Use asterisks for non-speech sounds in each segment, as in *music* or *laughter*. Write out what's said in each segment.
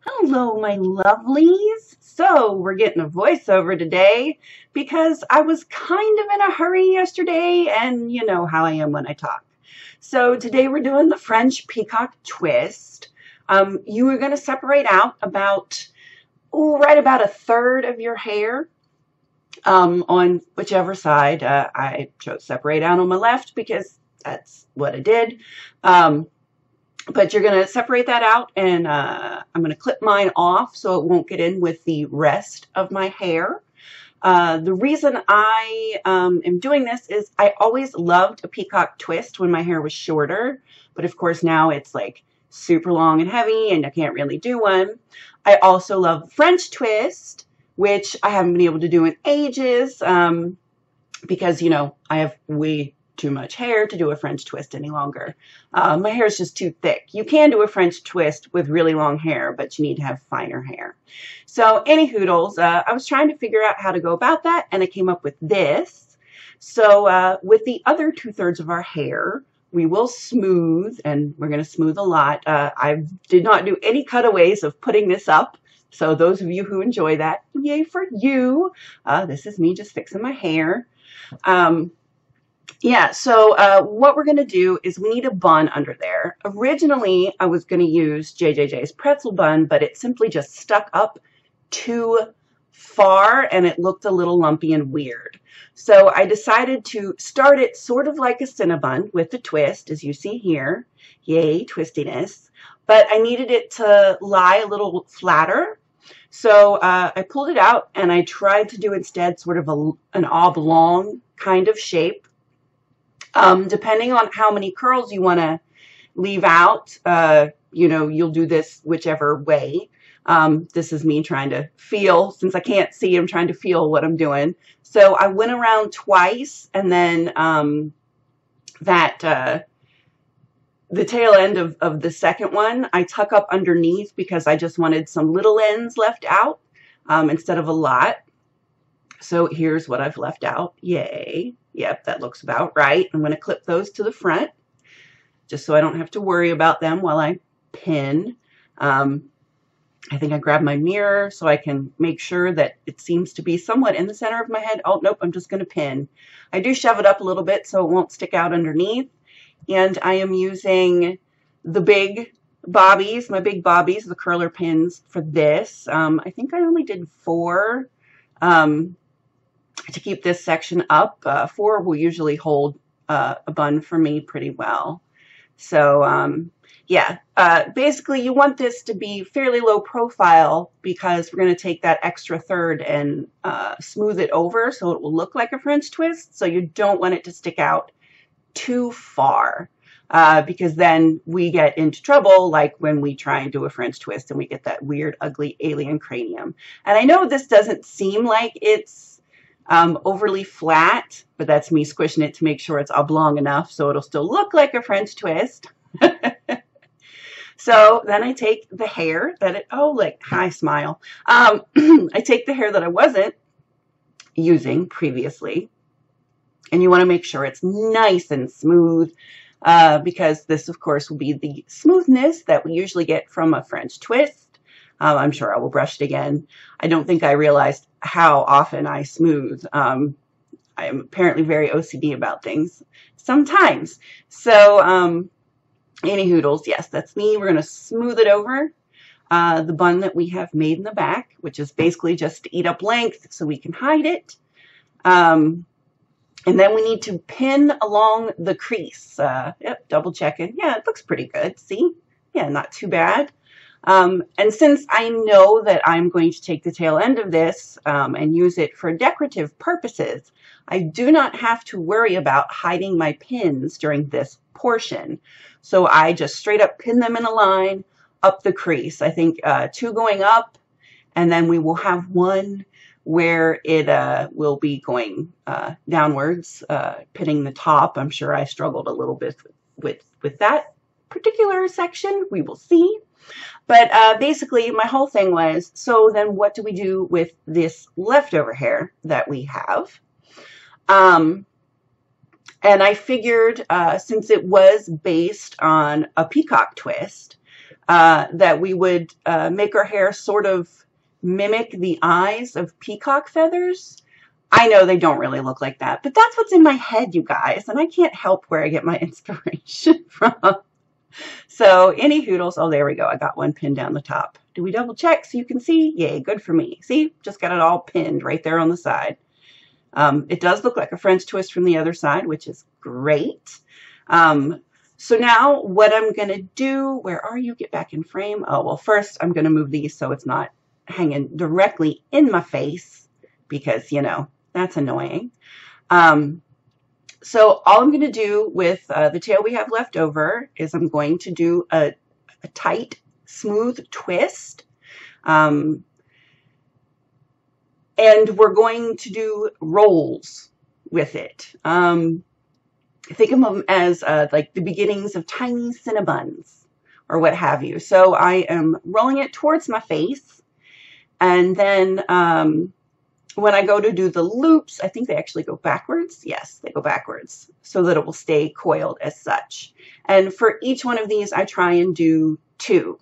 Hello, my lovelies. So, we're getting a voiceover today because I was kind of in a hurry yesterday, and you know how I am when I talk. So, today we're doing the French peacock twist. Um, you are going to separate out about, oh, right about a third of your hair um, on whichever side. Uh, I chose separate out on my left because that's what I did. Um, but you're going to separate that out and uh, I'm going to clip mine off so it won't get in with the rest of my hair. Uh, the reason I um, am doing this is I always loved a peacock twist when my hair was shorter, but of course now it's like super long and heavy and I can't really do one. I also love French twist, which I haven't been able to do in ages um, because, you know, I have way too much hair to do a French twist any longer. Uh, my hair is just too thick. You can do a French twist with really long hair, but you need to have finer hair. So any hoodles, uh, I was trying to figure out how to go about that, and I came up with this. So uh, with the other two-thirds of our hair, we will smooth, and we're going to smooth a lot. Uh, I did not do any cutaways of putting this up. So those of you who enjoy that, yay for you. Uh, this is me just fixing my hair. Um, yeah, so uh, what we're going to do is we need a bun under there. Originally, I was going to use JJJ's pretzel bun, but it simply just stuck up too far and it looked a little lumpy and weird. So I decided to start it sort of like a Cinnabon with the twist, as you see here. Yay, twistiness. But I needed it to lie a little flatter. So uh, I pulled it out and I tried to do instead sort of a, an oblong kind of shape um, depending on how many curls you want to leave out, uh, you know, you'll do this whichever way. Um, this is me trying to feel, since I can't see, I'm trying to feel what I'm doing. So I went around twice and then um, that, uh, the tail end of, of the second one, I tuck up underneath because I just wanted some little ends left out um, instead of a lot. So here's what I've left out. Yay. Yep, that looks about right. I'm going to clip those to the front just so I don't have to worry about them while I pin. Um, I think I grab my mirror so I can make sure that it seems to be somewhat in the center of my head. Oh, nope, I'm just going to pin. I do shove it up a little bit so it won't stick out underneath. And I am using the big bobbies, my big bobbies, the curler pins for this. Um, I think I only did four. Um, to keep this section up. Uh, four will usually hold uh, a bun for me pretty well. So um, yeah, uh, basically you want this to be fairly low profile because we're going to take that extra third and uh, smooth it over so it will look like a French twist. So you don't want it to stick out too far. Uh, because then we get into trouble like when we try and do a French twist and we get that weird, ugly alien cranium. And I know this doesn't seem like it's um, overly flat, but that's me squishing it to make sure it's oblong enough so it'll still look like a French twist. *laughs* so then I take the hair that it, oh, like, hi, smile. Um, *clears throat* I take the hair that I wasn't using previously, and you want to make sure it's nice and smooth uh, because this, of course, will be the smoothness that we usually get from a French twist. Um, I'm sure I will brush it again. I don't think I realized how often I smooth. Um, I am apparently very OCD about things sometimes. So, um, any hoodles, yes, that's me. We're going to smooth it over. Uh, the bun that we have made in the back, which is basically just to eat up length so we can hide it. Um, and then we need to pin along the crease. Uh, yep, double checking. Yeah, it looks pretty good. See? Yeah, not too bad. Um, and since I know that I'm going to take the tail end of this um, and use it for decorative purposes, I do not have to worry about hiding my pins during this portion. So I just straight up pin them in a line up the crease. I think uh, two going up, and then we will have one where it uh, will be going uh, downwards, uh, pinning the top. I'm sure I struggled a little bit with, with that particular section. We will see. But uh, basically, my whole thing was, so then what do we do with this leftover hair that we have? Um, and I figured, uh, since it was based on a peacock twist, uh, that we would uh, make our hair sort of mimic the eyes of peacock feathers. I know they don't really look like that, but that's what's in my head, you guys, and I can't help where I get my *laughs* inspiration from. So any hoodles, oh, there we go. I got one pinned down the top. Do we double check so you can see? Yay, good for me. See, just got it all pinned right there on the side. Um, it does look like a French twist from the other side, which is great. Um, so now what I'm going to do, where are you? Get back in frame. Oh, well, first I'm going to move these so it's not hanging directly in my face because, you know, that's annoying. Um, so all I'm going to do with uh, the tail we have left over is I'm going to do a, a tight, smooth twist. Um, and we're going to do rolls with it. Um, think of them as uh, like the beginnings of tiny Cinnabons or what have you. So I am rolling it towards my face and then um, when I go to do the loops, I think they actually go backwards. Yes, they go backwards so that it will stay coiled as such. And for each one of these, I try and do two.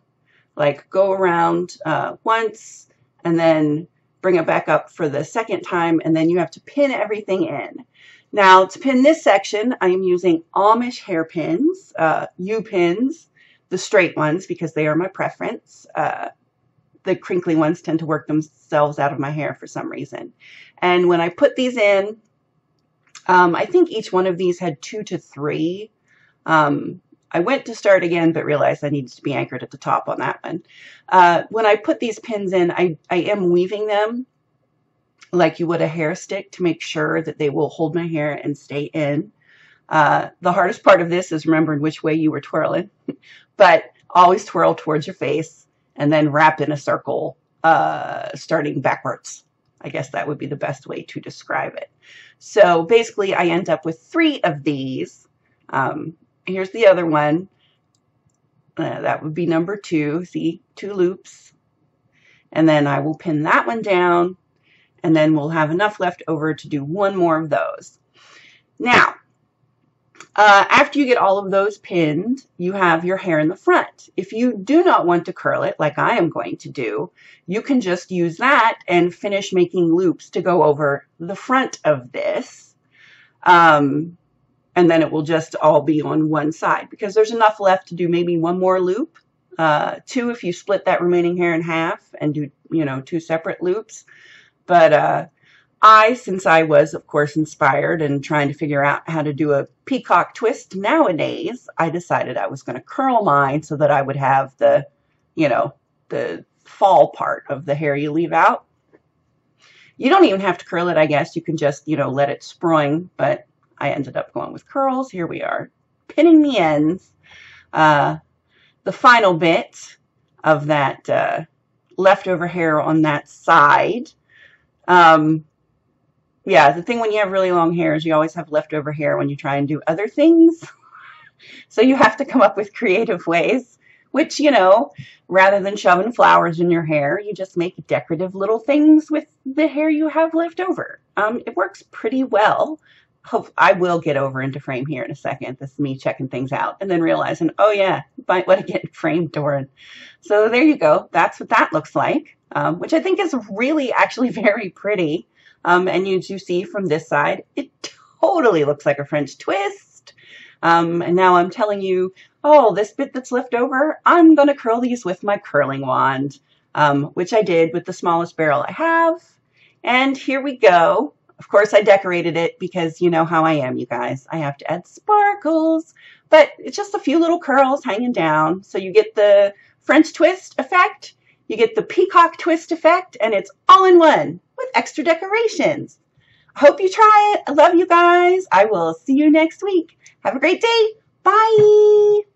Like go around uh, once and then bring it back up for the second time, and then you have to pin everything in. Now, to pin this section, I am using Amish hairpins, uh, U-pins, the straight ones because they are my preference. Uh, the crinkly ones tend to work themselves out of my hair for some reason. And when I put these in, um, I think each one of these had two to three. Um, I went to start again, but realized I needed to be anchored at the top on that one. Uh, when I put these pins in, I, I am weaving them like you would a hair stick to make sure that they will hold my hair and stay in. Uh, the hardest part of this is remembering which way you were twirling, *laughs* but always twirl towards your face and then wrap in a circle uh, starting backwards. I guess that would be the best way to describe it. So basically, I end up with three of these. Um, here's the other one. Uh, that would be number two. See, two loops. And then I will pin that one down, and then we'll have enough left over to do one more of those. Now, uh, after you get all of those pinned, you have your hair in the front. If you do not want to curl it like I am going to do, you can just use that and finish making loops to go over the front of this. Um, and then it will just all be on one side because there's enough left to do maybe one more loop. Uh, two if you split that remaining hair in half and do, you know, two separate loops. But uh, I, since I was, of course, inspired and trying to figure out how to do a peacock twist nowadays, I decided I was going to curl mine so that I would have the, you know, the fall part of the hair you leave out. You don't even have to curl it, I guess. You can just, you know, let it spring, but I ended up going with curls. Here we are, pinning the ends. Uh, the final bit of that uh, leftover hair on that side. Um, yeah, the thing when you have really long hair is you always have leftover hair when you try and do other things. *laughs* so you have to come up with creative ways, which, you know, rather than shoving flowers in your hair, you just make decorative little things with the hair you have left over. Um, it works pretty well. Hope I will get over into frame here in a second. This is me checking things out and then realizing, oh yeah, might want to get *laughs* framed Torrin. So there you go. That's what that looks like, um, which I think is really actually *laughs* very pretty. Um, and you, you see from this side, it totally looks like a French twist. Um, and now I'm telling you, oh, this bit that's left over, I'm going to curl these with my curling wand, um, which I did with the smallest barrel I have. And here we go. Of course, I decorated it because you know how I am, you guys. I have to add sparkles, but it's just a few little curls hanging down. So you get the French twist effect, you get the peacock twist effect, and it's all in one with extra decorations. I hope you try it. I love you guys. I will see you next week. Have a great day. Bye.